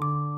you